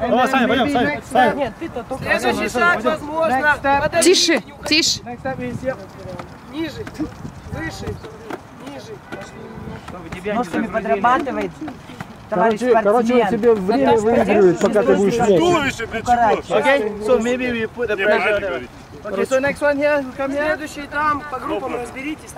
And Давай, Саня, пойдем, Саня, Саня. Нет, ты-то только... Следующий шаг, возможно, подожди. Тише, тише. Ниже, выше, ниже. Ножками подрабатывает. Короче, короче, он тебе время выигрывает, пока ты будешь мять. Туловище для чего? So maybe we put a pressure Okay, so next one here, come here. Следующий там, по группам разберитесь.